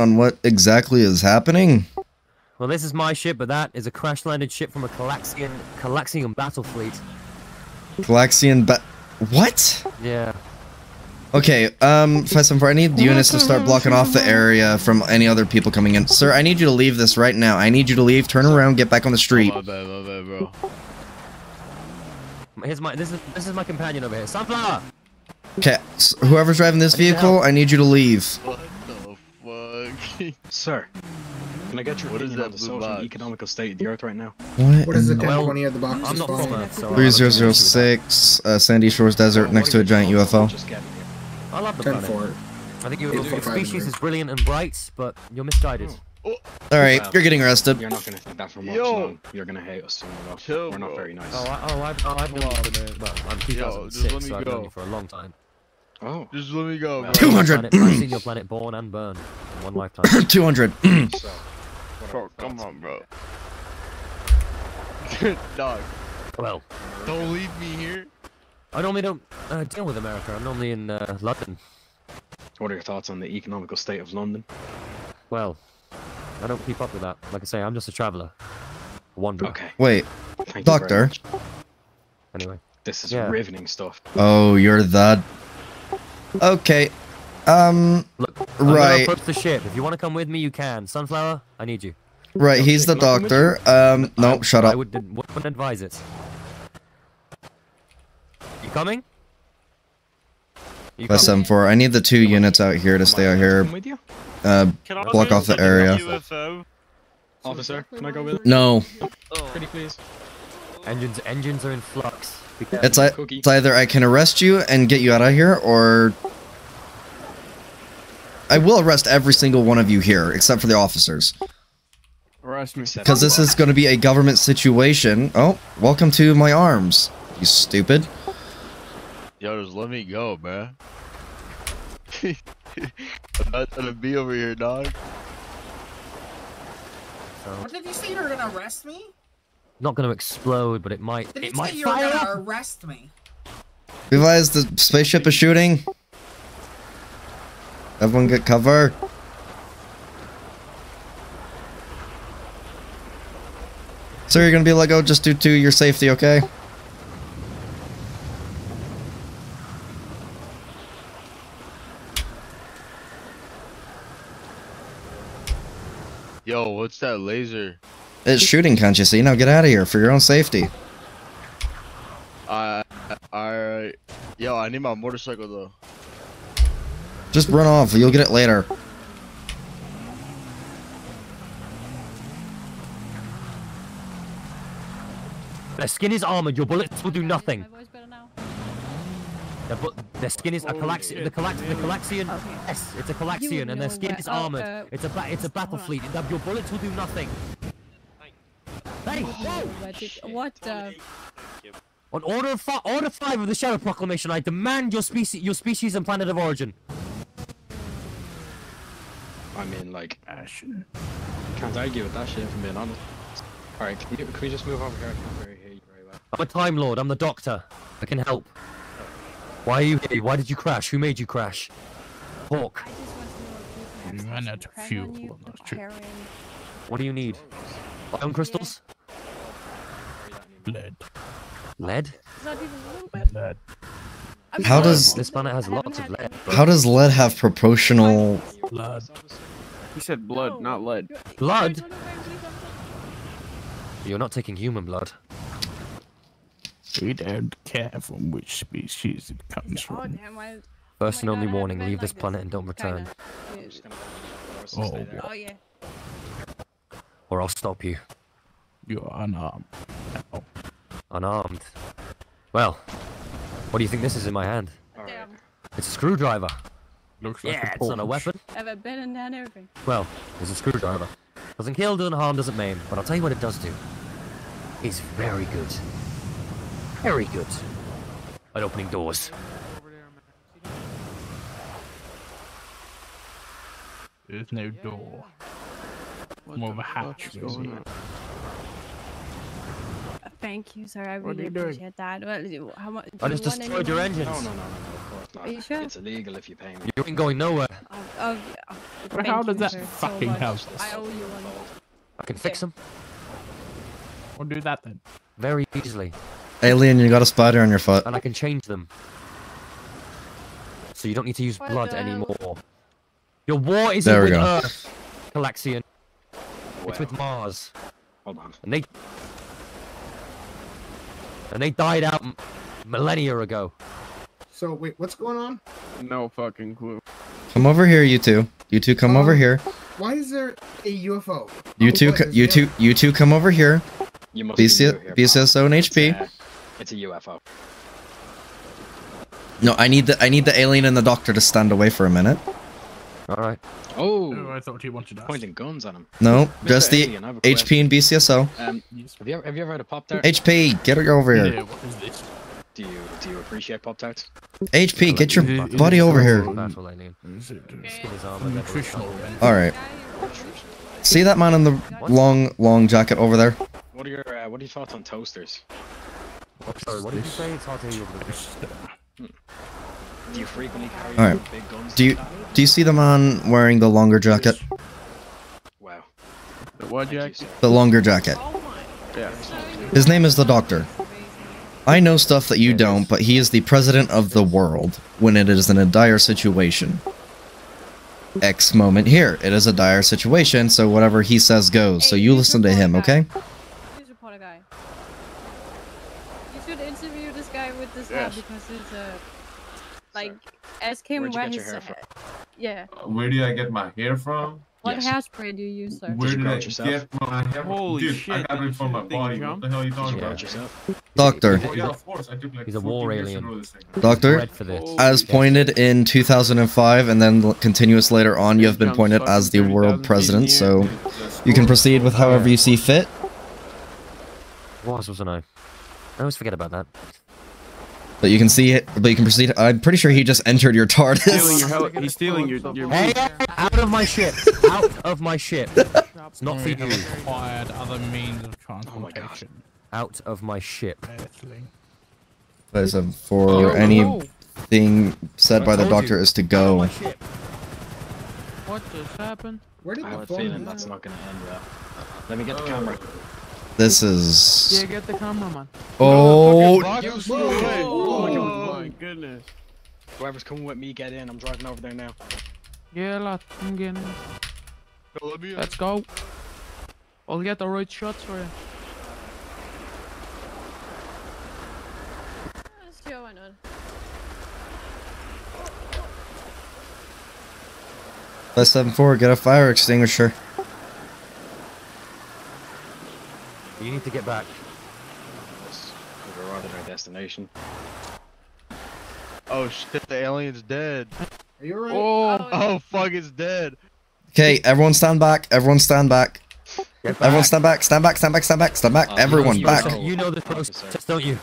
on what exactly is happening? Well, this is my ship, but that is a crash-landed ship from a Calaxian, Calaxian battle fleet. Galaxian ba- What? Yeah. Okay, um, 574, I need you units to start blocking off the area from any other people coming in. Sir, I need you to leave this right now. I need you to leave, turn around, get back on the street. My bad, my bad, bro. Here's my. This is this is my companion over here. Sunflower. Okay, s- whoever's driving this vehicle, I need you to leave. What the fuck? Sir, can I get your What is opinion that on the social box? and economical state of the earth right now? What? What is the in- 1020 of the box? I'm not from Earth, so I don't have an issue with that. 3006, uh, Sandy Shores Desert, next to a giant UFO. just getting? I love the planet. 4. I think your It's your 55 species is brilliant and bright, but you're misguided. Alright, Wow. you're getting arrested. You're not gonna think that for much Yo. long. You're gonna hate us soon enough. Chill, We're not very nice. Oh, I, oh, I've, oh, I've known well, I'm 2006, let so I've known go. you for a long time. Oh, Just let me go, Well, bro. 200. I've seen your planet born and burn in one lifetime. 200. so. Bro, come on, bro. Good dog, well, don't leave me here. I normally don't uh, deal with America. I'm normally in uh, London. What are your thoughts on the economical state of London? Well, I don't keep up with that. Like I say, I'm just a traveller, a wanderer. Okay, Wait, thank Doctor. Anyway, This is Yeah. riveting stuff. Oh, you're the. Okay. Um, look, I'm Right. approach the ship. If you want to come with me, you can. Sunflower, I need you. right, he's the doctor. Um, no, shut I up. would, wouldn't advise it. You coming? You coming? 574, I need the two units out here to stay out here. come with you? Uh, block off the area. UFO? Officer, can I go with? no. Pretty please. Engines, engines are in flux. It's, I, it's either I can arrest you and get you out of here, or I will arrest every single one of you here, except for the officers, Arrest me. because this is going to be a government situation. Oh, welcome to my arms, you stupid. Yo, just let me go, man. I'm not gonna be over here, dog. What did you say you were gonna arrest me? Not going to explode, but it might. Did It might say you were fire gonna up. arrest me? Realize the spaceship is shooting. Everyone get cover. So you're gonna be let go just due to your safety, okay? Yo, what's that laser? It's shooting, can't you see? Now get out of here for your own safety. I, I, yo, I need my motorcycle though. Just run off, you'll get it later. Their skin is armored. Your bullets will do nothing. My voice better now. Their, bu- their skin is a Calaxian. The, Calax- the Calaxian. Okay. Yes, it's a Calaxian, and their know skin where- is oh, armored. uh, it's a ba- it's a battle fleet. Your bullets will do nothing. Hey, whoa! What What the? On order of order five of the Shadow Proclamation, I demand your species, your species and planet of origin. I mean, like, can't argue with that shit if I'm being honest. Alright, can, you- can we just move over here? I can't very hear you very well. I'm a Time Lord. I'm the Doctor. I can help. Why are you here? Why did you crash? Who made you crash? Talk. I just want to know if you You have ran some out of fuel on those trips. What do you need? Ion crystals? Lead. Lead? It's not even a little bit. Blood. I'm How does- This planet has haven't lots of had lead. but- How does lead have proportional... Blood. He said blood, not lead. Blood? you're- You're not taking human blood. We don't care from which species it comes Oh from. damn! First and only warning, leave been this like planet and don't return. kinda. I'm Yeah. just gonna leave the Oh. Oh yeah. Or I'll stop you. You're unarmed. Now. Unarmed. Well, what do you think this is in my hand? Alright. Damn. It's a screwdriver. Looks like Yeah, a it's not a weapon. Have a bed and everything. Well, it's a screwdriver. Doesn't kill, doesn't harm, doesn't maim. But I'll tell you what it does do. It's very good. Very good. At opening doors. There's no door. More of a hatch. Uh, Thank you, sir. I What are really you doing? appreciate that. Well, how much? I just you want destroyed your any engines. No, no, no, no, no, of course not. Are you sure? It's illegal if you pay me. You ain't going nowhere. Oh, yeah. Thank how does that sir, so fucking much. help? I owe you one. I can fix them We'll do that then. very easily, Alien, you got a spider on your foot. and I can change them. So you don't need to use What blood anymore. Your war isn't There we with go. Earth, Calaxian. It's with Mars, Hold on. and they and they died out m- millennia ago. So wait, what's going on? No fucking clue. Come over here, you two. You two come over Um, here. Why is there a UFO? You Oh, two, what co- is you it? two, you two come over here. You must be BC, new here, BCSO and It's, HP. uh, It's a UFO. No, I need the I need the alien and the doctor to stand away for a minute. All right. Oh, Oh, I thought you wanted us. pointing guns at him. No, Mr. just the Alien, I have a HP and BCSO. Um, have you ever, have you ever had a pop tart? HP, get it over here. Yeah, what is this? Do you do you appreciate pop tarts? HP, get your Is it- buddy over here. um, Battle alien. Is it uh, Skin his armor, leather, nutritional? armor. then? All right. See that man in the long, long jacket over there? What are your uh, what are your thoughts on toasters? Oh, sorry, what did you say? It's hard to hear you. Over the- Just, Do you frequently carry Alright. big guns? Do you do you see the man wearing the longer jacket? Wow. The what, Thank you, Jack? sir. The longer jacket. Yeah. His name is the Doctor. I know stuff that you don't, but he is the president of the world when it is in a dire situation. X moment here. It is a dire situation, so whatever he says goes. So you listen to him, guy. okay? Please a guy. You should interview this guy with this Yes. hat because it's uh, like ask him Where'd you when he's hair uh, from? yeah. Where did I get my hair from? What Yes. hairspray do you use, sir? Where you did I yourself? get my hair? from? Holy Dude, I shit, got it from my body. What John? the hell are you talking you grow about? yourself? Doctor. Oh yeah, of course. I took like He's a war alien. grow this thing. Doctor, Bred for this. as pointed in 2005 and then continuous later on, you have been pointed as the world president, so you can proceed with however you see fit. Was, wasn't I? I always forget about that. But you can see it, but you can proceed. I'm pretty sure he just entered your TARDIS. He's Stealing your TARDIS. heli- he's stealing your your Hey, out of my ship! Out of my ship! It's not for you. Required other means of Oh transportation. Out of my ship. Earthling. Listen, um, for oh, anything said by the doctor is to go. What just happened? Where did I have a feeling that's not gonna end well. Let me get the camera. This is. Yeah, get the cameraman. Oh, oh, oh, oh my goodness. Whoever's coming with me, get in. I'm driving over there now. Yeah, lad, I'm getting. Let me in. Let's go. I'll get the right shots for you. Sure, why not? Plus seven four. Get a fire extinguisher. You need to get back. Yes, We've arrived at our destination. Oh shit, the alien's dead. Are you alright? Oh, Oh fuck, it's dead. Okay, everyone stand back. Everyone stand back. Get Everyone stand back. Stand back. Stand back. Stand back. Stand back. Uh, Everyone you- back. you- You know this Officer. process, don't you?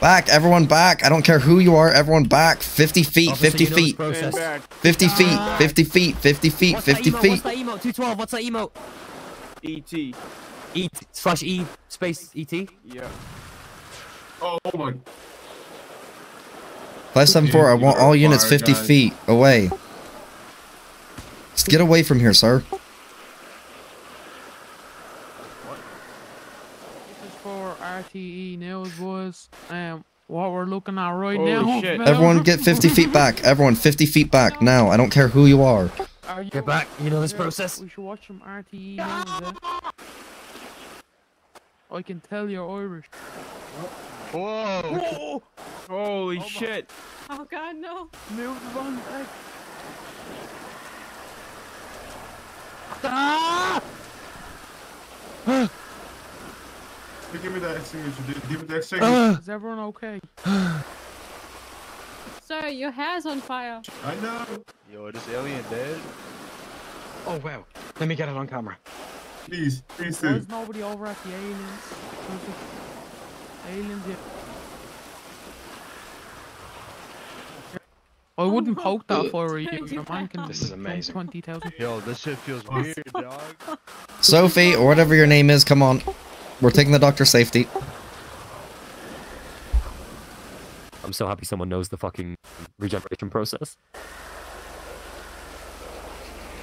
Back. Everyone back. I don't care who you are. Everyone back. 50 feet. Officer, 50 you know feet. process. Stand back. 50 feet. 50 feet. 50 feet. What's that 50 emote? feet. What's that emote? 212, what's that emote? E.T. E slash E space ET? Yeah. Oh my. 574, I want all units 50 guys. feet away. Just get away from here, sir. this is for RTE News, boys. Um, what we're looking at right Holy now. shit. Everyone get 50 feet back. Everyone 50 feet back now. I don't care who you are. Are you Get back, you know this Yeah, process. We should watch some RTE News. Eh? I can tell you're Irish. Whoa. Holy oh shit. Oh god, no. Move the button back. Hey, Give me that extinguisher. dude. Give me that extinguisher. Is ah. everyone okay? Sir, your hair's on fire. I know. Yo, this alien dead? Oh wow. Let me get it on camera. Please, please do. There's nobody over at the aliens. There's the aliens, yeah. I wouldn't poke that fire either. Your man can This is like, amazing. 20,000. Yo, this shit feels weird, dog. Sophie, or whatever your name is, come on. We're taking the doctor's safety. I'm so happy someone knows the fucking regeneration process.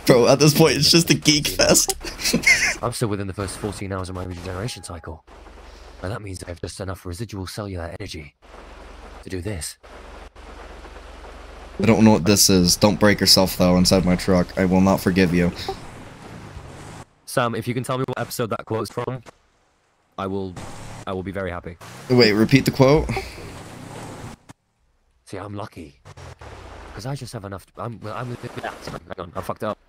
Bro, at this point. It's just a geek fest. I'm still within the first 14 hours of my regeneration cycle. And that means I have just enough residual cellular energy to do this. I don't know what this is. Don't break yourself though inside my truck. I will not forgive you. Sam, if you can tell me what episode that quote's from, I will I will be very happy. Wait, repeat the quote. See, I'm lucky. Because I just have enough. I'm. I'm. Hang on, I fucked up.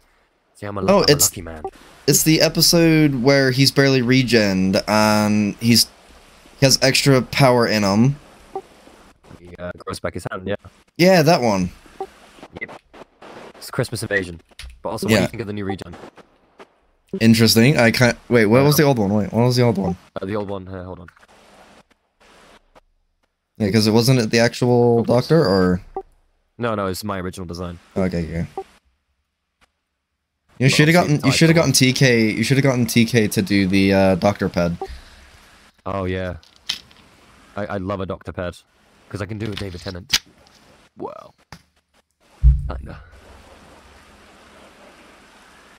See, I'm a, Oh, I'm a it's- lucky man. It's the episode where he's barely regened and he's he has extra power in him. He uh, grows back his hand. Yeah, Yeah, that one. Yep. It's Christmas invasion. But also, what do you think of the new regen? Interesting. I can't. Wait, what was the old one? Wait, what was the old one? Uh, the old one. Uh, hold on. Yeah, because it wasn't it the actual doctor or. No, no, it's my original design. Okay, okay. You should have gotten. You should have gotten TK. You should have gotten TK to do the uh, doctor ped. Oh yeah. I I love a Doctor Ped because I can do a David Tennant. Wow. Kinda.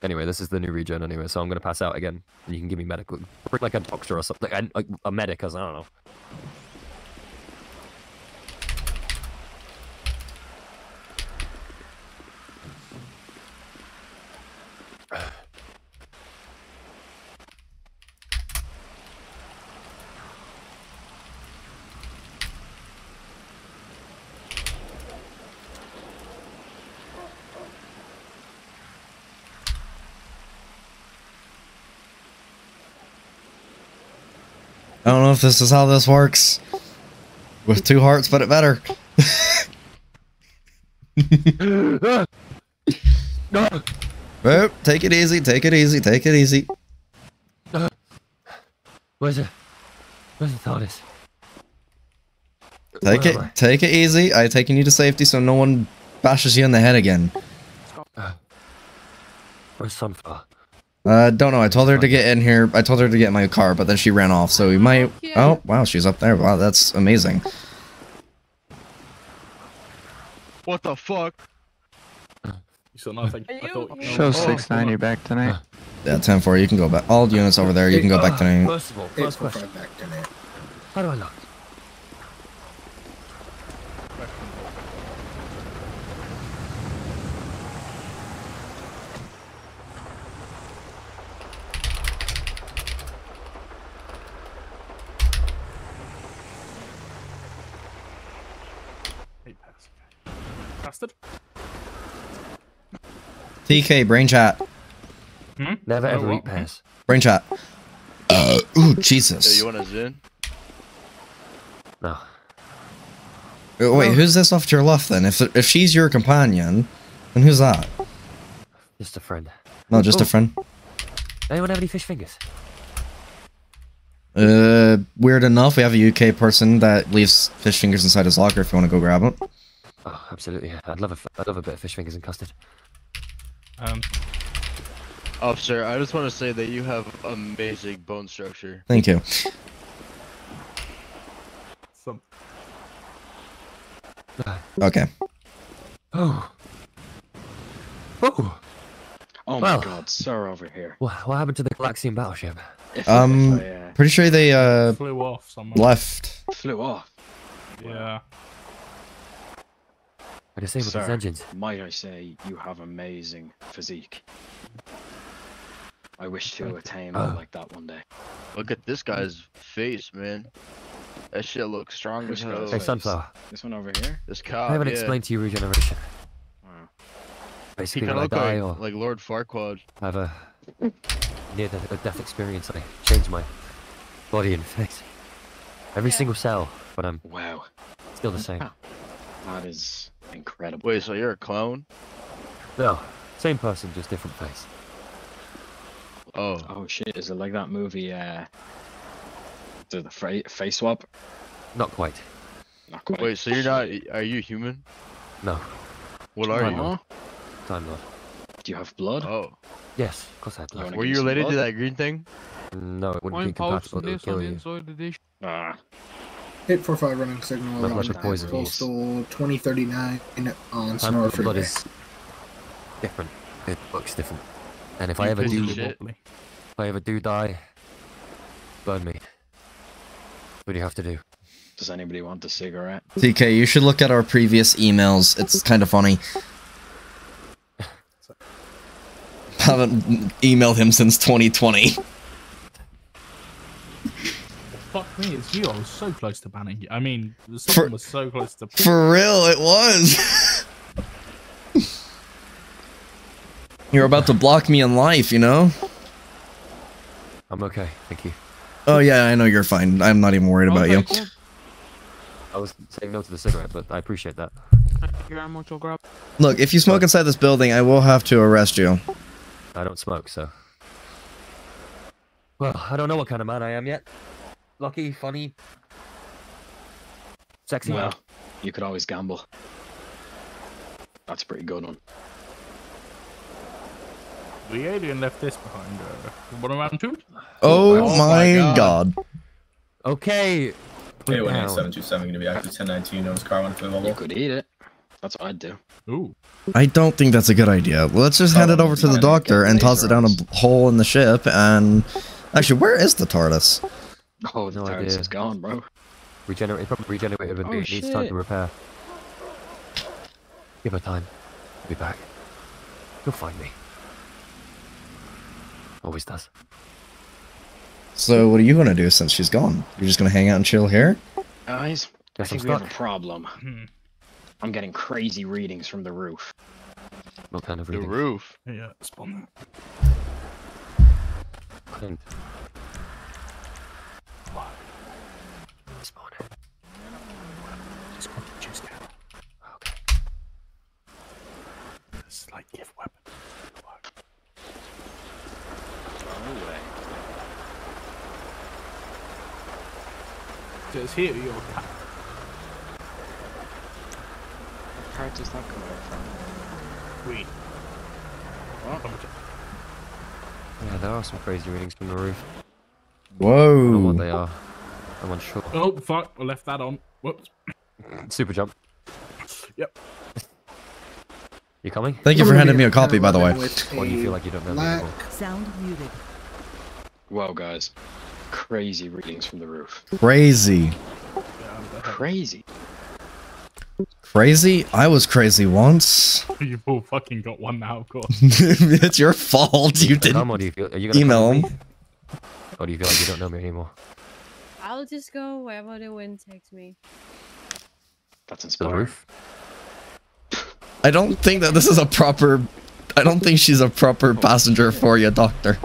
Anyway, this is the new regen anyway, so I'm gonna pass out again, and you can give me medical, like a doctor or something, like a, a medic, as I don't know. If this is how this works. With two hearts, but it better. Oh, take it easy. Take it easy. Take it easy. Where's it? Where's the TARDIS? Take Where it. Take it easy. I taking you to safety so no one bashes you in the head again. Where's Sunflower? Uh, don't know. I told her to get in here. I told her to get in my car, but then she ran off. So we might. Oh, wow, she's up there. Wow, that's amazing. What the fuck? You saw nothing. I you thought. Show Oh, six nine. You're back tonight. Yeah, 10 4. You can go back. All the units over there. You can go back tonight. First of all, Eight first four question. back tonight. How do I look? TK, brain chat. Never Oh, ever what? eat pears. Brain chat. Uh, ooh, Yo, Jesus. you want a Zin? No. Oh. Wait, who's this off to your left then? If if she's your companion, then who's that? Just a friend. No, just a friend. Anyone have any fish fingers? Uh, weird enough, we have a UK person that leaves fish fingers inside his locker if you want to go grab them. Oh, absolutely. I'd love a, f- I'd love a bit of fish fingers and custard. Um, Officer, I just want to say that you have amazing bone structure. Thank you. some. Okay. Oh. Oh. Oh my god, sir over here. What, what happened to the Galaxian battleship? If, Um, if I uh, Pretty sure they uh Flew off somewhere. left. flew off, Yeah. I disabled Sir. its engines. might I say you have amazing physique. I wish to attain one oh. like that one day. Look at this guy's face, man. That shit looks strong as hell. Hey. Sunflower. This one over here? This cop, I haven't yeah. explained to you regeneration. Wow. He Basically, kind when I of die like, or like Lord Farquaad. have a near the, a death experience, I change my body and face. Every single cell, but I'm Wow. still the same. That is incredible. Wait, so you're a clone? No, same person, just different face. Oh, Oh shit, is it like that movie, uh... The, the fra- face swap? Not quite. Not quite. wait, so you're not? Are you human? No, What are Time you? Lord. Time Lord. Do you have blood? Oh, Yes, of course I have blood. wanna were you me some related to that green thing? No, it wouldn't be compatible. It would kill you. Ah, Eight four five running signal My around blood is poison. postal twenty thirty nine on Time Sonora Lord blood Freeway. is different. It looks different. And if I ever do, of if shit. I ever do die, burn me. What do you have to do? Does anybody want a cigarette? TK, you should look at our previous emails. It's kind of funny. Haven't emailed him since 2020. Fuck me, it's you. I was so close to banning you. I mean, the For- was so close to. For real, it was. You're about to block me in life, you know? I'm okay, thank you. Oh yeah, I know you're fine. I'm not even worried oh, about you. I was saying no to the cigarette, but I appreciate that. Look, if you smoke inside this building, I will have to arrest you. I don't smoke, so. Well, I don't know what kind of man I am yet. Lucky, funny, sexy. Well, you could always gamble. That's a pretty good one. The alien left this behind. Uh, what around two? Oh, Oh my my god. God. Okay. put K one seven two seven gonna be active ten nineteen. Notice car one You flammable. could eat it. That's what I'd do. Ooh. I don't think that's a good idea. Let's just hand it over to the doctor and toss it down a hole in the ship and... Actually, where is the TARDIS? Oh, the No TARDIS idea. is gone, bro. Regenerate, probably regenerated, but Oh, it needs time to repair. Give her time. I'll be back. You'll find me. Always does. So what are you gonna do since she's gone? You're just gonna hang out and chill here? Guys, I Guess I'm think we have a problem. Hmm. I'm getting crazy readings from the roof. What kind of The roof. Yeah, spawn Clint. Spawn it. that. Squad juice can. Okay. It's like gift weapon. No way. Just here, your cat. What part does that come out from? Weed. Yeah, there are some crazy readings from the roof. I Whoa. don't know what they are. I'm unsure. Oh fuck! I left that on. Whoops. Super jump. Yep. You coming? Thank you for handing me a a copy, by the way. with Or do you feel like you don't know me black- anymore? Sound muted. Whoa, guys. Crazy readings from the roof. Crazy. Crazy. Crazy? I was crazy once. You've all fucking got one now, of course. it's your fault. You didn't or do you feel? Are you gonna email him. me? Or do you feel like you don't know me anymore? I'll just go wherever the wind takes me. That's To the inspiring. roof? I don't think that this is a proper... I don't think she's a proper passenger for you, doctor.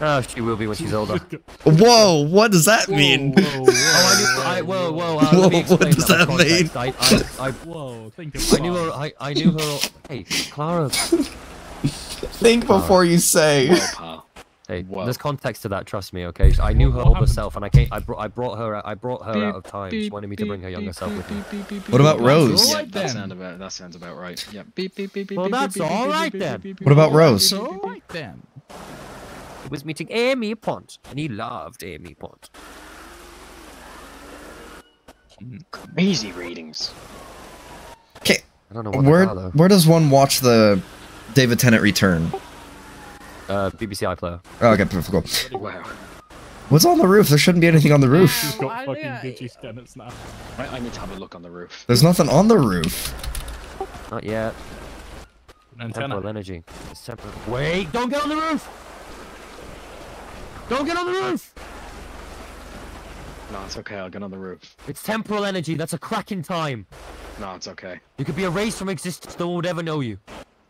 Oh, she will be when she's older. Whoa, what does that mean? Whoa, whoa, Oh, I knew. I, whoa, whoa. Uh, Whoa, what does that, that in context. I, I, I, whoa! Think I knew her. I, I knew her. Hey, Clara. Think before you say. Well, pal. Hey, Wow. there's context to that. Trust me. Okay. I knew her older happened? self, and I came. I brought. I brought her. I brought her out of time. She wanted me to bring her younger self with me. What about Rose? Yeah, Alright that, then. sound about, that sounds about right. Yeah. Beep, beep, beep, beep, Well, beep, that's beep, beep, beep, then. beep, beep, What about Rose? beep. Alright then. He was meeting Amy Pond, and he loved Amy Pond. Crazy readings. Okay, I don't know what where are where does one watch the David Tennant return? Uh, BBC iPlayer. Oh, okay, perfect. Cool. Wow. What's on the roof? There shouldn't be anything on the roof. She's got I fucking digi scanners now. I, I need to have a look on the roof. There's nothing on the roof. Not yet. Temporal energy. It's temporal. Wait! Don't get on the roof! Don't get on the roof! No, it's okay. I'll get on the roof. It's temporal energy. That's a crack in time. No, it's okay. You could be erased from existence. No one would ever know you.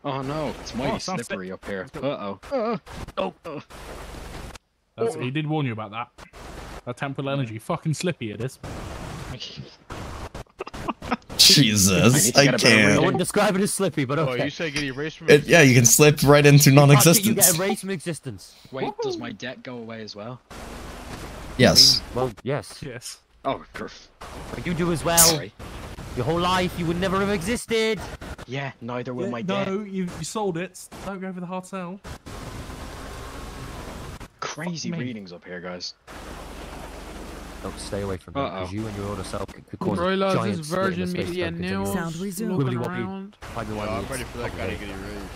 Oh no, it's mighty Oh, sounds slippery up here. Uh oh. Oh. That's, he did warn you about that. That temporal energy. Fucking slippy it is. Jesus, I I need to get a better I can't. reading. wouldn't describe it as slippy, but Oh, okay. you say get erased from It, yeah, you can slip right into Fuck it, You non-existence. get erased from existence. Wait, does my debt go away as well? Yes. Well, yes. Yes. Oh, grr. But you do as well. sorry. Your whole life, you would never have existed. Yeah, neither will my debt. no, you, you sold it. Don't go for the hard sell. Crazy me. readings up here, guys. Don't stay away from me, Uh-oh. because you and your older self could, could cause a Broilers, giant this split in the Virgin space Media time continuum. Sound resumed. Wibbly looking wobbly. around. Find me Oh, one I'm of ready these. for that guy to get erased.